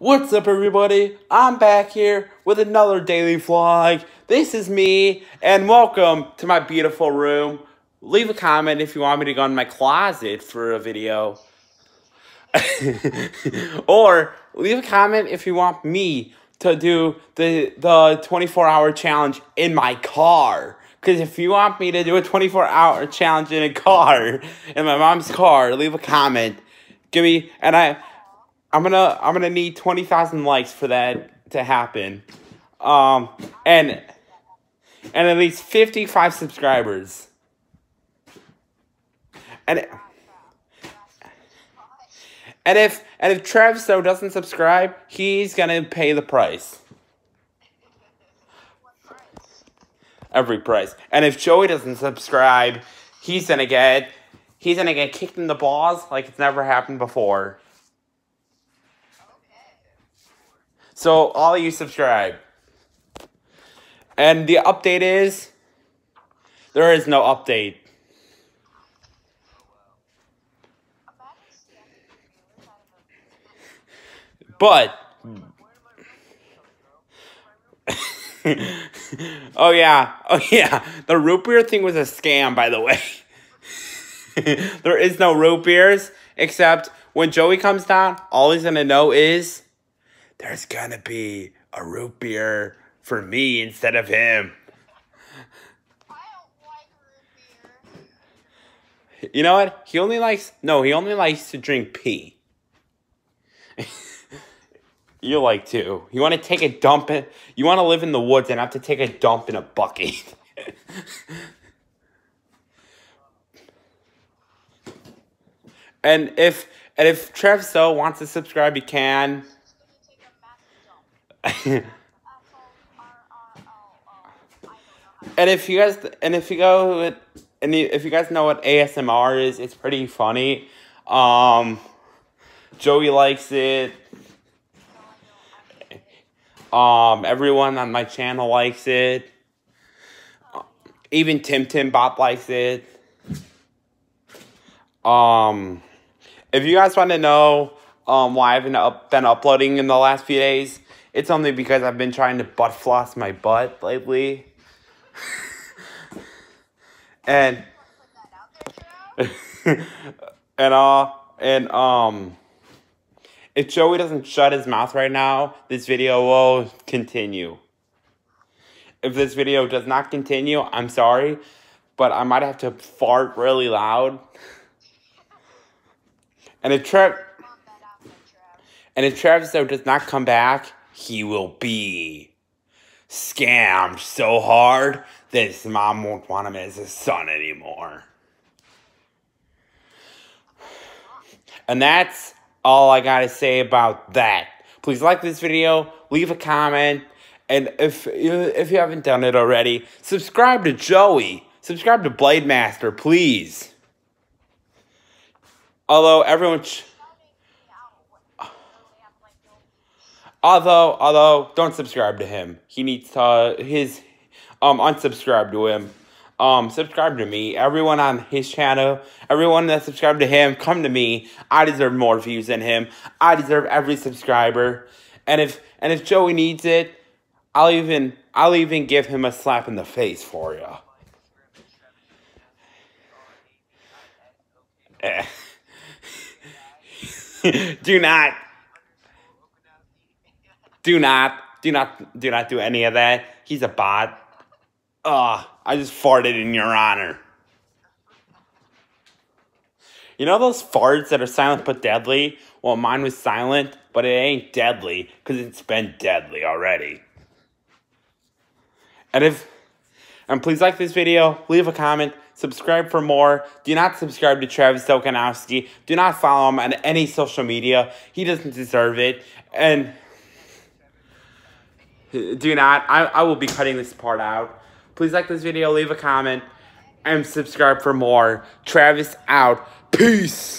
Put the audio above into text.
What's up, everybody? I'm back here with another daily vlog. This is me, and welcome to my beautiful room. Leave a comment if you want me to go in my closet for a video. or leave a comment if you want me to do the the 24 hour challenge in my car. Because if you want me to do a 24 hour challenge in a car, in my mom's car, leave a comment. Give me, and I, I'm gonna, I'm gonna need 20,000 likes for that to happen. Um, and, and at least 55 subscribers. And, and if, and if Trev so doesn't subscribe, he's gonna pay the price. every price. And if Joey doesn't subscribe, he's gonna get he's gonna get kicked in the balls like it's never happened before. So all of you subscribe. And the update is there is no update. But oh yeah, oh yeah. The root beer thing was a scam, by the way. there is no root beers except when Joey comes down. All he's gonna know is there's gonna be a root beer for me instead of him. I don't like root beer. you know what? He only likes no. He only likes to drink pee. You like to. You want to take a dump in, you want to live in the woods and have to take a dump in a bucket. and if and if Trev so wants to subscribe, he can. And if you guys and if you go and if you guys know what ASMR is, it's pretty funny. Um, Joey likes it. Um, everyone on my channel likes it. Even Tim Tim Bop likes it. Um, if you guys want to know um, why I haven't up, been uploading in the last few days, it's only because I've been trying to butt floss my butt lately. and and uh and um if Joey doesn't shut his mouth right now, this video will continue. If this video does not continue, I'm sorry, but I might have to fart really loud. And if Trev and if Travis O does not come back, he will be scammed so hard that his mom won't want him as his son anymore. And that's all I gotta say about that. Please like this video, leave a comment, and if if you haven't done it already, subscribe to Joey. Subscribe to Blade Master, please. Although everyone, although although don't subscribe to him. He needs to his um unsubscribe to him um, subscribe to me. Everyone on his channel, everyone that subscribed to him, come to me. I deserve more views than him. I deserve every subscriber. And if and if Joey needs it, I'll even I'll even give him a slap in the face for you. do not do not do not do not do any of that. He's a bot. Ugh, I just farted in your honor. You know those farts that are silent but deadly? Well, mine was silent, but it ain't deadly because it's been deadly already. And if, and please like this video, leave a comment, subscribe for more. Do not subscribe to Travis Dokanowski. Do not follow him on any social media. He doesn't deserve it. And do not, I, I will be cutting this part out. Please like this video, leave a comment, and subscribe for more. Travis out. Peace.